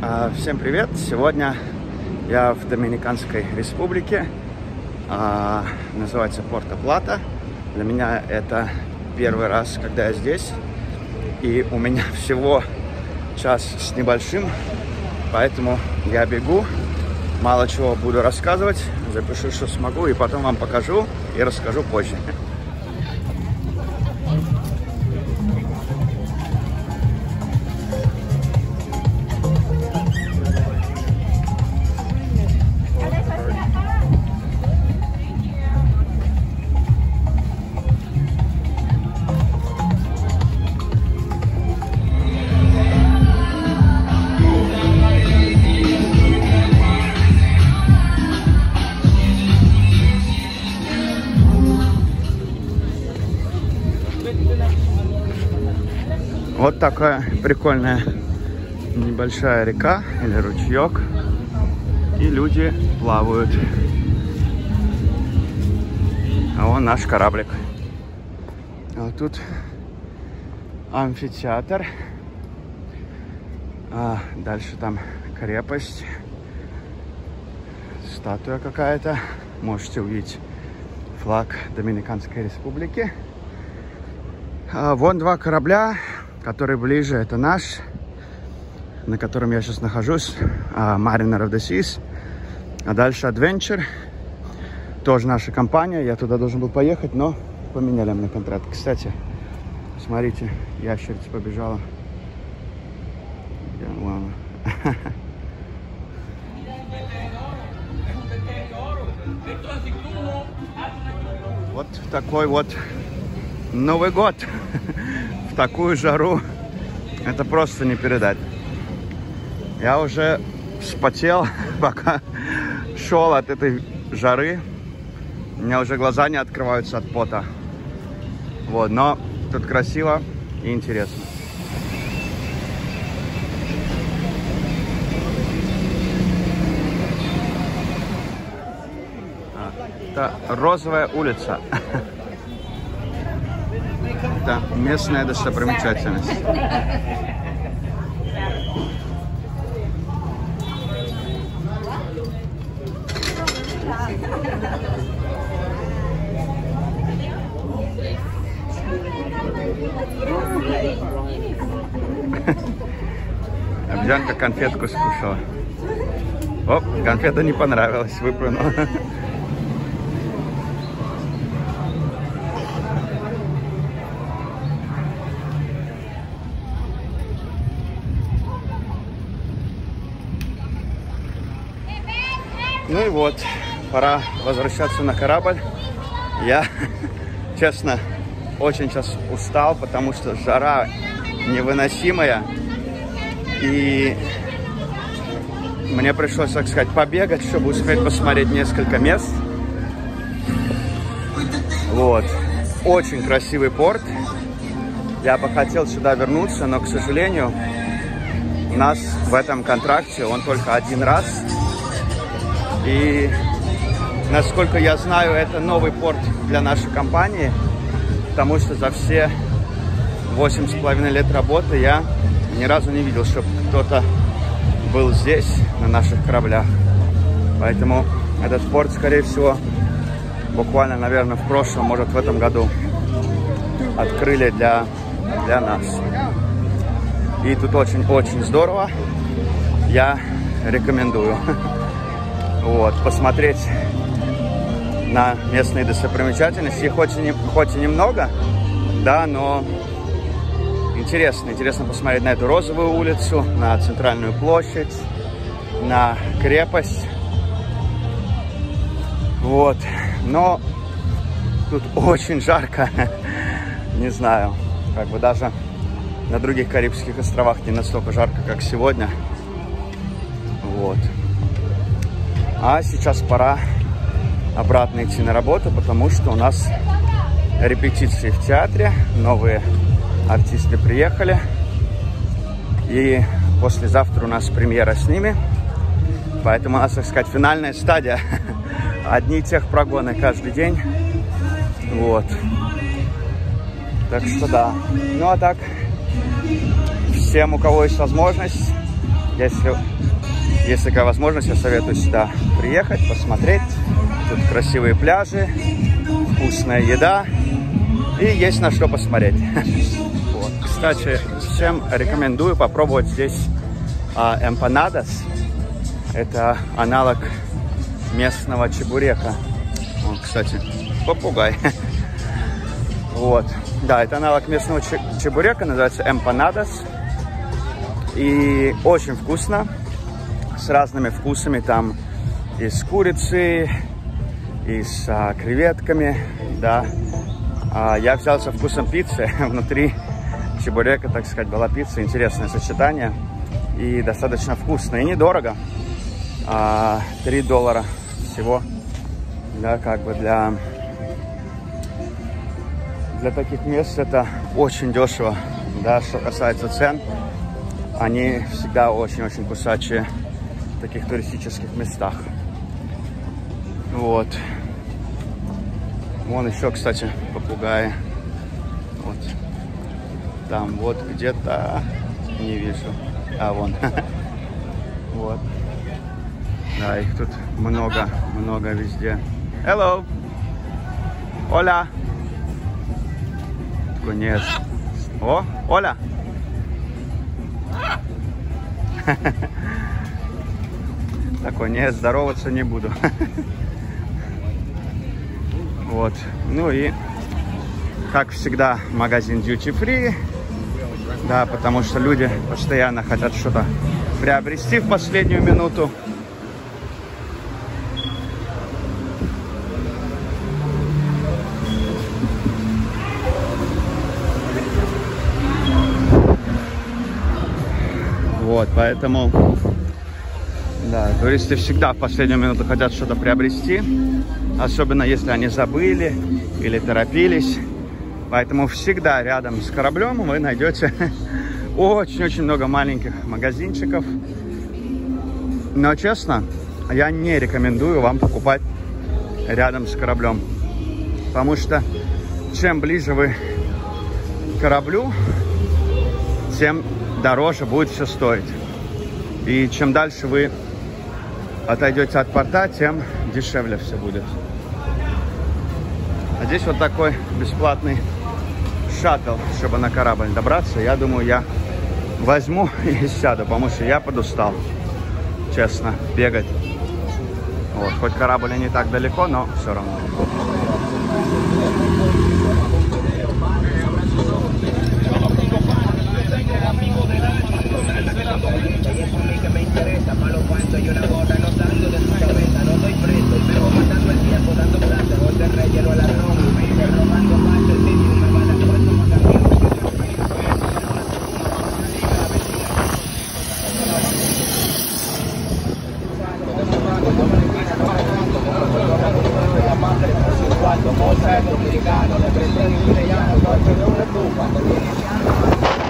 А, всем привет! Сегодня я в Доминиканской республике. А, называется Порто-Плата. Для меня это первый раз, когда я здесь. И у меня всего час с небольшим, поэтому я бегу. Мало чего буду рассказывать. Запишу, что смогу, и потом вам покажу и расскажу позже. Вот такая прикольная небольшая река или ручеек. И люди плавают. А вон наш кораблик. А вот тут амфитеатр. А дальше там крепость. Статуя какая-то. Можете увидеть флаг Доминиканской республики. А, вон два корабля который ближе, это наш, на котором я сейчас нахожусь, Mariner of the Seas. А дальше Adventure, тоже наша компания. Я туда должен был поехать, но поменяли мне контракт. Кстати, смотрите, ящерица побежала. Ладно. Вот такой вот Новый год такую жару это просто не передать. Я уже вспотел, пока шел от этой жары. У меня уже глаза не открываются от пота. Вот, но тут красиво и интересно. А, это розовая улица. Это местная достопримечательность. Обезьянка конфетку скушала. Оп, конфета не понравилась, выплюнула. Ну и вот, пора возвращаться на корабль. Я, честно, очень сейчас устал, потому что жара невыносимая. И мне пришлось, так сказать, побегать, чтобы успеть посмотреть несколько мест. Вот. Очень красивый порт. Я бы хотел сюда вернуться, но, к сожалению, у нас в этом контракте он только один раз и, насколько я знаю, это новый порт для нашей компании, потому что за все восемь с половиной лет работы я ни разу не видел, чтобы кто-то был здесь, на наших кораблях. Поэтому этот порт, скорее всего, буквально, наверное, в прошлом, может, в этом году открыли для, для нас. И тут очень-очень здорово. Я рекомендую. вот, посмотреть на местные достопримечательности. Их хоть и, хоть и немного, да, но интересно. Интересно посмотреть на эту розовую улицу, на центральную площадь, на крепость. Вот. Но тут очень жарко. Не знаю, как бы даже на других Карибских островах не настолько жарко, как сегодня. Вот. А сейчас пора обратно идти на работу, потому что у нас репетиции в театре, новые артисты приехали. И послезавтра у нас премьера с ними. Поэтому у нас, так сказать, финальная стадия. Одни тех прогоны каждый день. Вот. Так что да. Ну а так, всем, у кого есть возможность, Если, если какая возможность, я советую сюда приехать, посмотреть. Тут красивые пляжи, вкусная еда и есть на что посмотреть. Вот. Кстати, всем рекомендую попробовать здесь а, эмпанадос. Это аналог местного чебурека. Вот, кстати, попугай. Вот. Да, это аналог местного чебурека, называется эмпанадос. И очень вкусно, с разными вкусами, там и с курицей, и с а, креветками, да. А, я взял со вкусом пиццы, внутри чебурека, так сказать, была пицца, интересное сочетание и достаточно вкусно, и недорого. А, 3 доллара всего, да, как бы для, для таких мест это очень дешево, да, что касается цен. Они всегда очень-очень кусачие в таких туристических местах. Вот. Вон еще, кстати, попугаи. Вот. Там вот где-то не вижу. А, вон. Вот. Да, их тут много, много везде. Hello. Оля. Конец. О, Оля. Такой, нет, здороваться не буду. Вот. Ну и, как всегда, магазин Duty Free. Да, потому что люди постоянно хотят что-то приобрести в последнюю минуту. Вот, поэтому, да, туристы всегда в последнюю минуту хотят что-то приобрести, особенно если они забыли или торопились. Поэтому всегда рядом с кораблем вы найдете очень-очень много маленьких магазинчиков. Но, честно, я не рекомендую вам покупать рядом с кораблем. Потому что чем ближе вы к кораблю, тем дороже будет все стоить. И чем дальше вы отойдете от порта, тем дешевле все будет. А здесь вот такой бесплатный шаттл, чтобы на корабль добраться. Я думаю, я возьму и сяду, потому что я подустал, честно, бегать. Вот, хоть корабль и не так далеко, но все равно. molto è domenicano, le pressioni italiane, quanto non è tu, quando viene in a